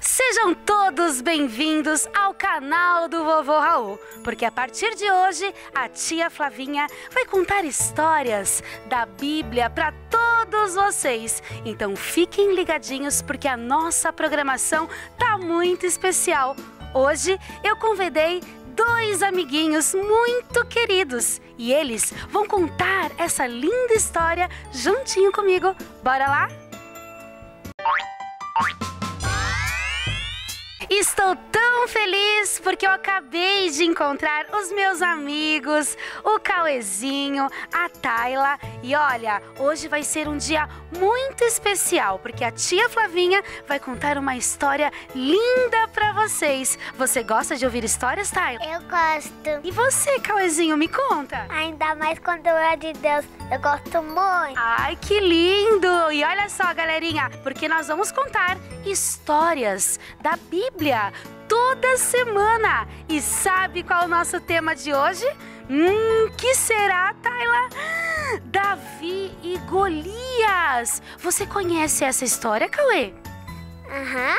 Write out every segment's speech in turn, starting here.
Sejam todos bem-vindos ao canal do Vovô Raul, porque a partir de hoje a tia Flavinha vai contar histórias da Bíblia para todos vocês. Então fiquem ligadinhos porque a nossa programação tá muito especial. Hoje eu convidei dois amiguinhos muito queridos e eles vão contar essa linda história juntinho comigo. Bora lá? Estou tão feliz porque eu acabei de encontrar os meus amigos, o Cauezinho, a Tayla. E olha, hoje vai ser um dia muito especial porque a tia Flavinha vai contar uma história linda para vocês. Você gosta de ouvir histórias, Tayla? Eu gosto. E você, Cauezinho, me conta. Ainda mais quando é de Deus. Eu gosto muito. Ai, que lindo! E olha só, galerinha, porque nós vamos contar histórias da Bíblia toda semana. E sabe qual é o nosso tema de hoje? Hum, que será, Tayla? Davi e Golias. Você conhece essa história, Cauê? Aham.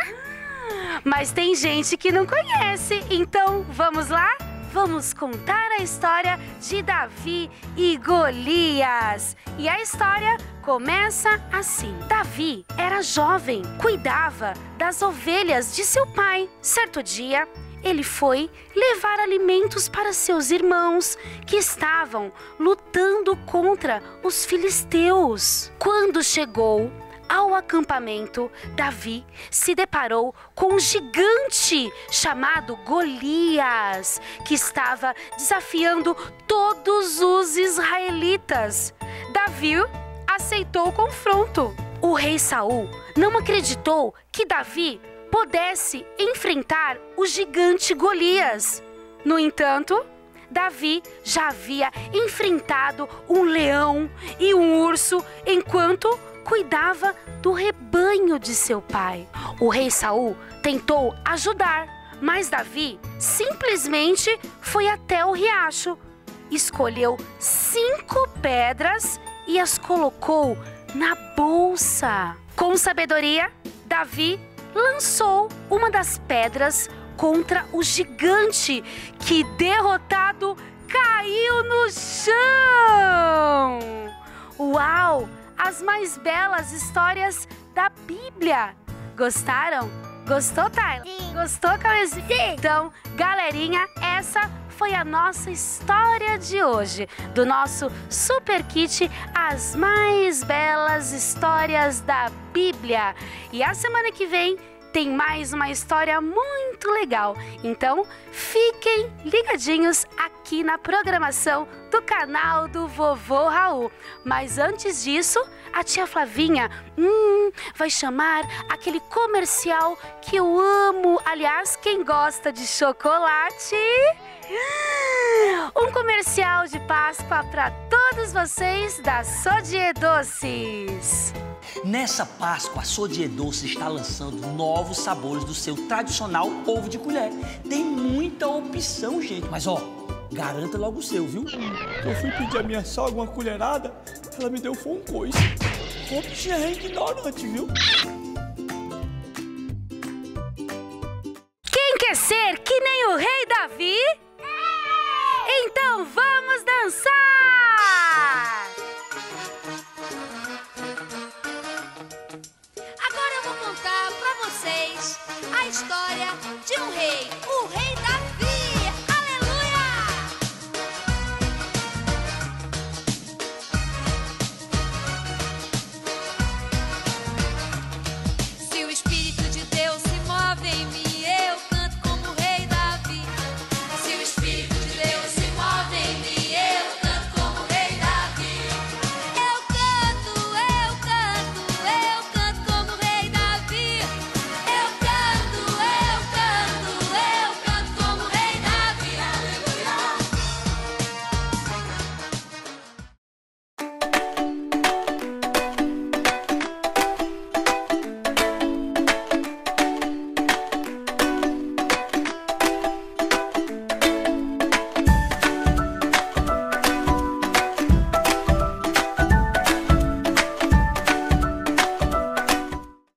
Mas tem gente que não conhece, então vamos lá? Vamos contar a história de Davi e Golias. E a história começa assim: Davi era jovem, cuidava das ovelhas de seu pai. Certo dia, ele foi levar alimentos para seus irmãos que estavam lutando contra os filisteus. Quando chegou ao acampamento, Davi se deparou com um gigante chamado Golias, que estava desafiando todos os israelitas. Davi aceitou o confronto. O rei Saul não acreditou que Davi pudesse enfrentar o gigante Golias. No entanto, Davi já havia enfrentado um leão e um urso enquanto cuidava do rebanho de seu pai. O rei Saul tentou ajudar, mas Davi simplesmente foi até o riacho, escolheu cinco pedras e as colocou na bolsa. Com sabedoria, Davi lançou uma das pedras contra o gigante que, derrotado, caiu no chão. Uau! As mais belas histórias da Bíblia. Gostaram? Gostou, Tyler? Sim. Gostou, Cauêzinho? Sim. Então, galerinha, essa foi a nossa história de hoje, do nosso Super Kit As Mais Belas Histórias da Bíblia. E a semana que vem tem mais uma história muito legal. Então, fiquem ligadinhos aqui na programação do canal do Vovô Raul. Mas antes disso, a tia Flavinha hum, vai chamar aquele comercial que eu amo. Aliás, quem gosta de chocolate? Um comercial de Páscoa para todos vocês da Sodier Doces. Nessa Páscoa, a Sodier Doce está lançando novos sabores do seu tradicional ovo de colher. Tem muita opção, gente. Mas ó, garanta logo o seu, viu? Eu fui pedir a minha sogra uma colherada, ela me deu foi um coice. Bichinha é ignorante, viu? Quem quer ser que nem o rei Davi? Então vamos dançar!